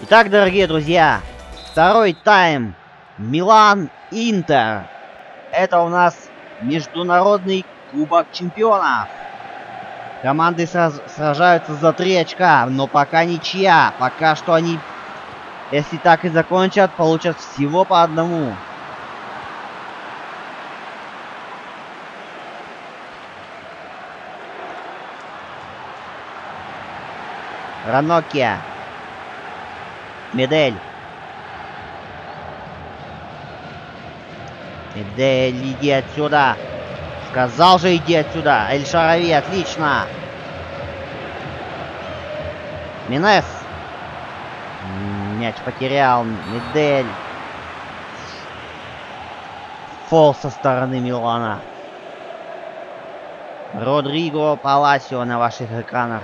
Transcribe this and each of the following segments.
Итак, дорогие друзья, второй тайм. Милан-Интер. Это у нас международный кубок чемпионов. Команды сражаются за три очка, но пока ничья. Пока что они, если так и закончат, получат всего по одному. Ранокия. Медель. Медель, иди отсюда. Сказал же, иди отсюда. Эль Шарави, отлично. Минес. Мяч потерял. Медель. Фол со стороны Милана. Родриго Паласио на ваших экранах.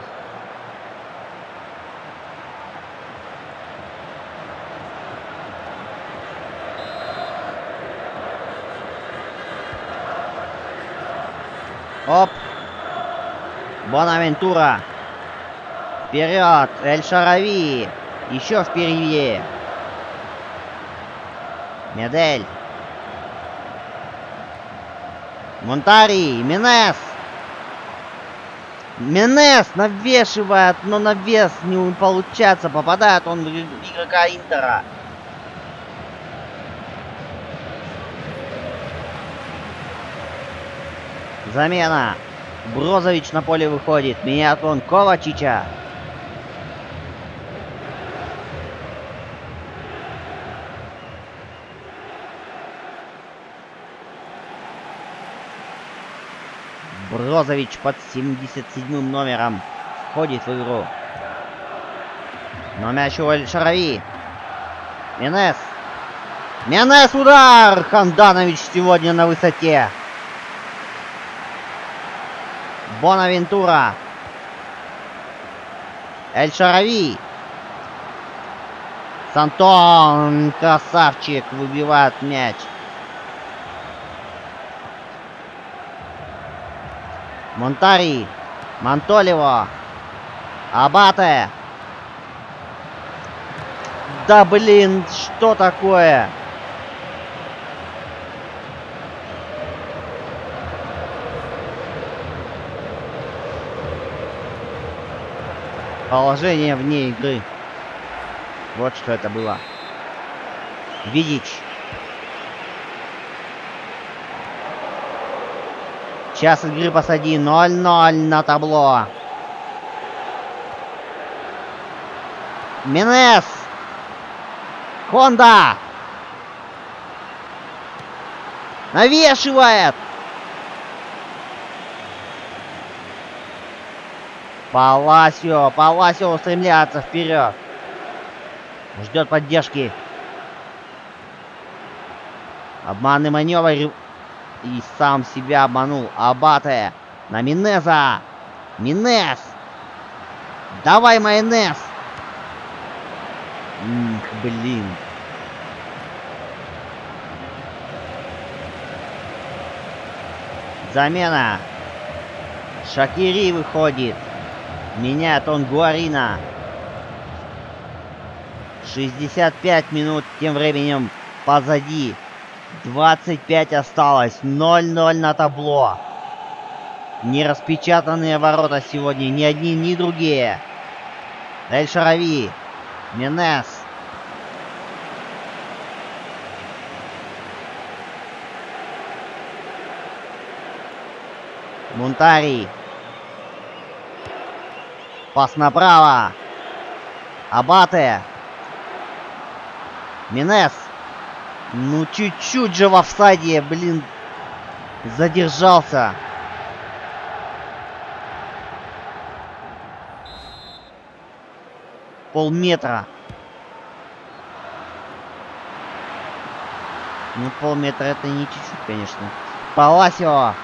Оп. Бонавентура. Вперед. Эль Шарави. Еще впереди. Медель. Монтари. Минес. Минес навешивает, но навес не получается. Попадает он в игрока Интера. Замена. Брозович на поле выходит. Меняет он Ковачича. Брозович под 77 номером входит в игру. Но мяч у Шарави. Менес. Менес удар! Ханданович сегодня на высоте. Бонавентура. Эль Шарави. Сантон, красавчик, выбивает мяч. Монтари. Монтолево. Абате. Да блин, что такое? Положение вне игры. Вот что это было. Видич. Час игры посади. 0-0 на табло. Минес. Хонда. Навешивает. Паласио, Паласио устремляется вперед. Ждет поддержки. Обманный маневр и сам себя обманул. Абате на Минеза. Минез. Давай, майонез. Эх, блин. Замена. Шакири выходит. Меняет он Гуарина. 65 минут тем временем позади. 25 осталось. 0-0 на табло. Не распечатанные ворота сегодня. Ни одни, ни другие. Эль Шарави. Менес. Мунтари. Пас направо. Абате. Минес. Ну, чуть-чуть же в офсайде, блин, задержался. Полметра. Ну, полметра это не чуть-чуть, конечно. Паласио.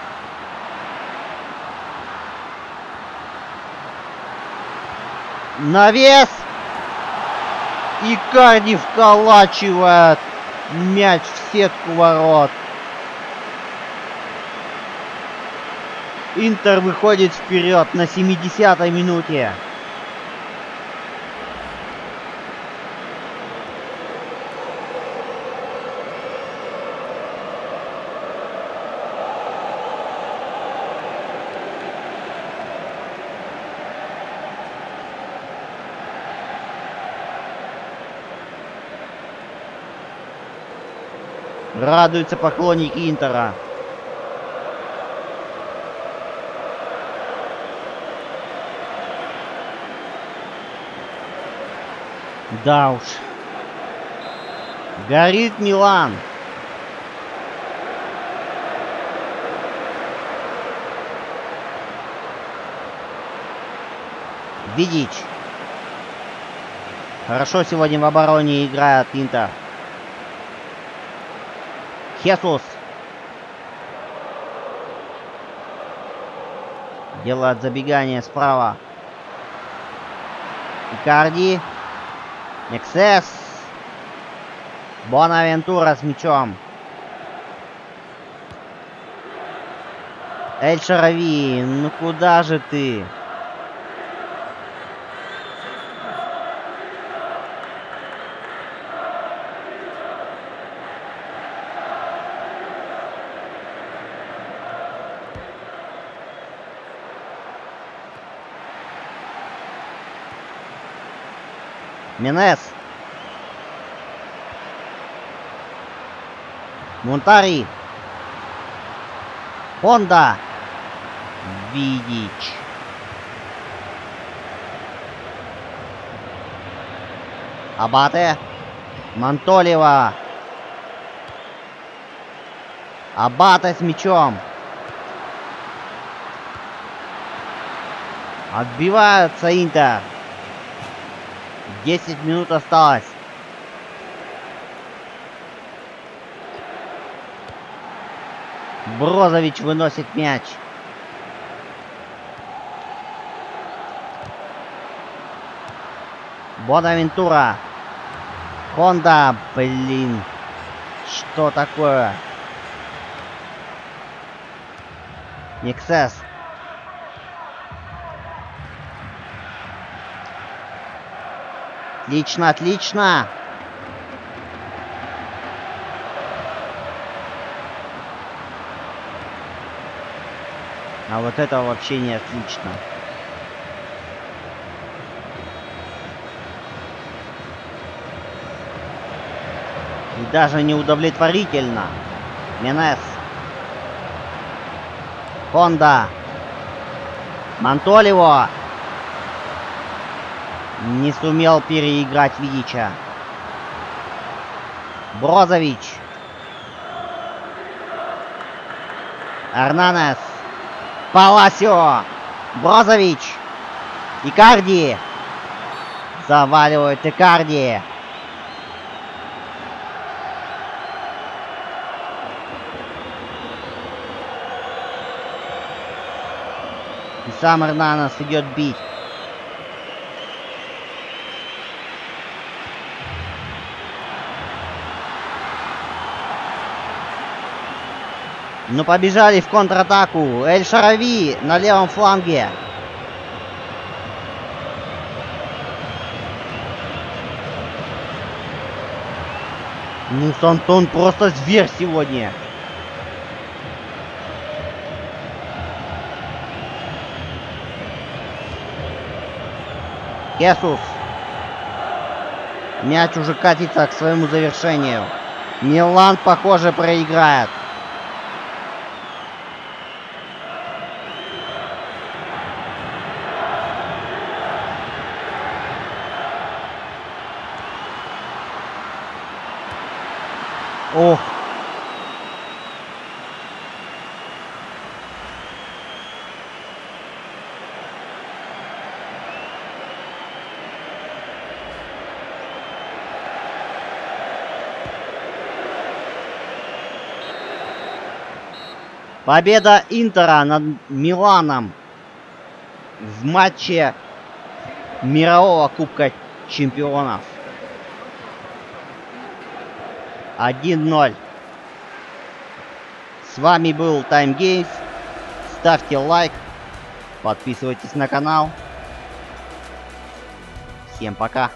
Навес! И Карди вколачивает мяч в сетку ворот. Интер выходит вперед на 70-й минуте. Радуются поклонники Интера. Да уж. Горит Милан. Видеть. Хорошо сегодня в обороне играет Интер. Хесус. Делает забегание справа. Икарди. Эксес. Бонавентура с мячом. Эль Шарави, ну куда же ты? Минес. Монтари. Хонда. Видич. Абате. Мантолева. Абата с мячом. Отбиваются Интер. 10 минут осталось. Брозович выносит мяч. Бонавентура. Хонда, блин. Что такое? Никсес. Отлично, отлично. А вот это вообще не отлично. И даже не удовлетворительно. Менес. Хонда. Мантолево. Не сумел переиграть Видича. Брозович. Арнанес. Паласио. Брозович. Икарди. Заваливают Икарди. И сам Арнанес идет бить. Ну побежали в контратаку. Эль Шарави на левом фланге. Ну, Сантон просто зверь сегодня. Хесус. Мяч уже катится к своему завершению. Милан, похоже, проиграет. Ох. Победа Интера над Миланом в матче мирового Кубка Чемпионов. 1-0. С вами был Time Games. Ставьте лайк. Подписывайтесь на канал. Всем пока.